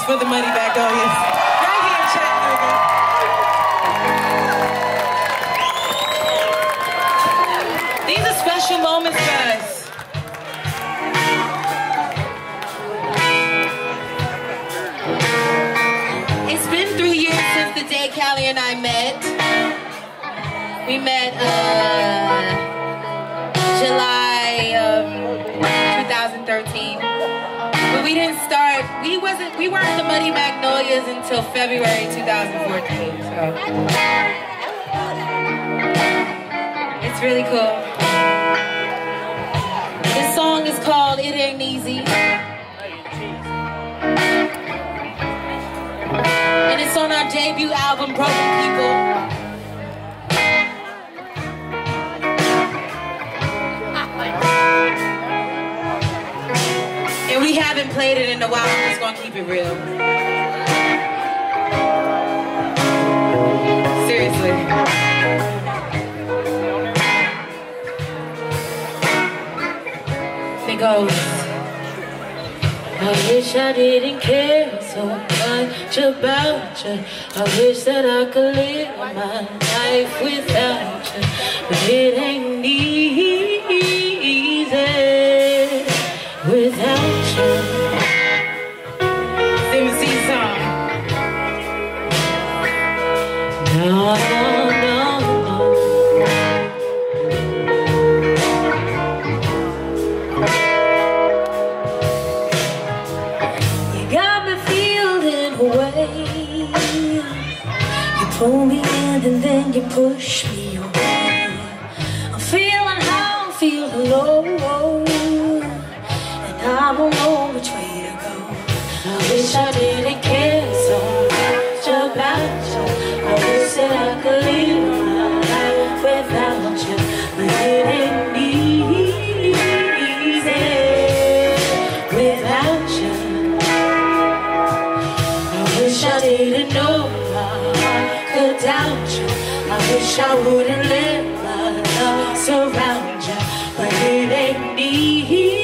hands for the Muddy Magnolias. Right here in Chattanooga. These are special moments for us. It's been three years since the day Kallie and I met. We met uh, we wasn't, we weren't the Muddy Magnolias until February 2014, so. It's really cool. This song is called It Ain't Easy. And it's on our debut album, Broken People. Haven't played it in a while, I'm just gonna keep it real. Seriously. It goes. I wish I didn't care so much about you. I wish that I could live my life without you. But it ain't easy me wish I wouldn't let my love surround you. But it ain't easy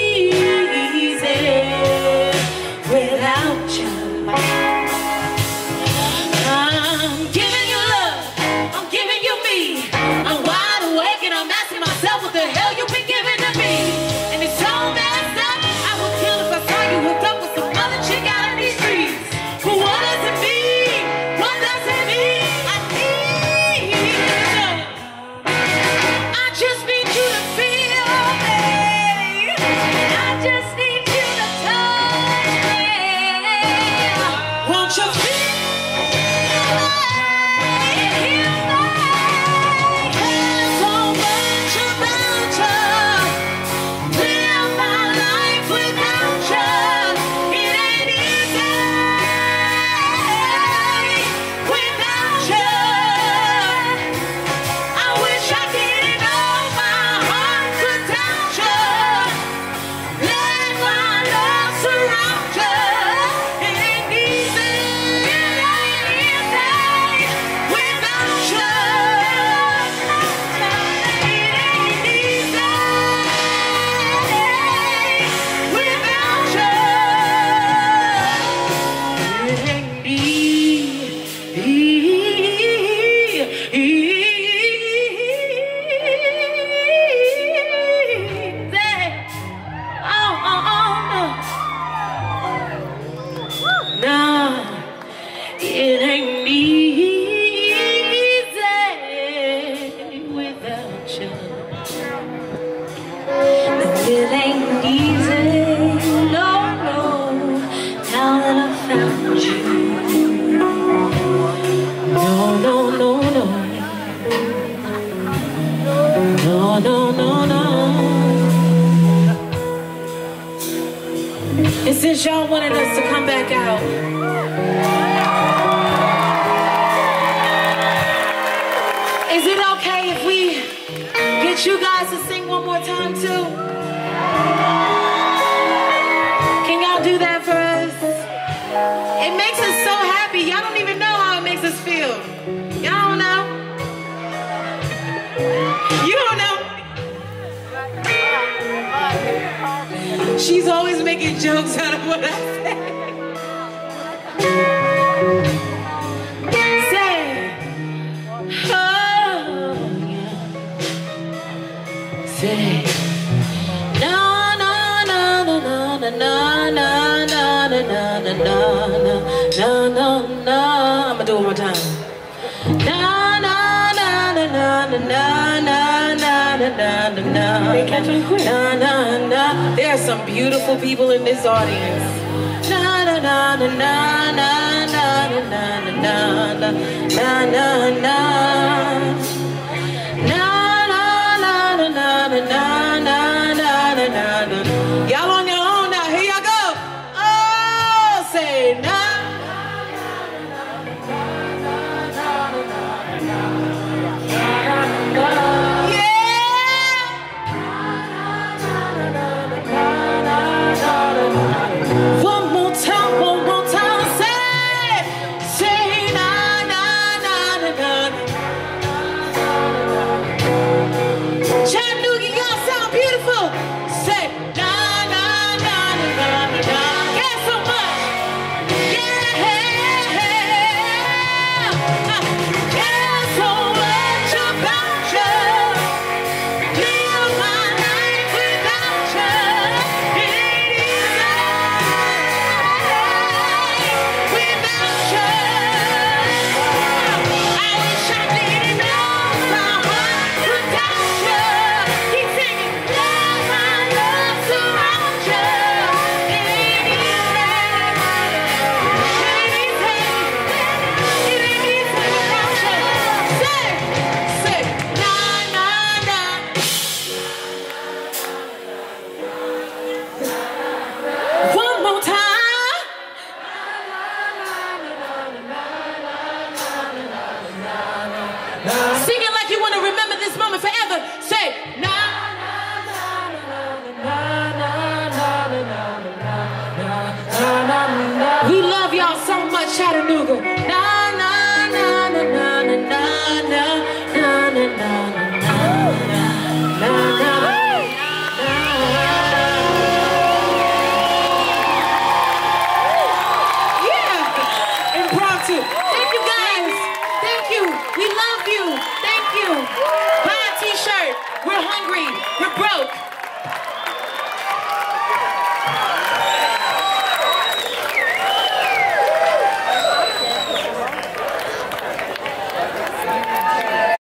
No, no, no, no. And since y'all wanted us to come back out, is it okay if we get you guys to sing one more time too? She's always making jokes out of what I say. Say, oh, yeah. Say, na na na na na na na na na na na na na na na. I'ma do it one more time. Na na na na na na na. no na na na na. They catching quick. Na na na. There are some beautiful people in this audience. Na na na na na na na na na na na na na na. Like you want to remember this moment forever. Say, na We love y'all so much, Chattanooga. We're hungry. We're broke.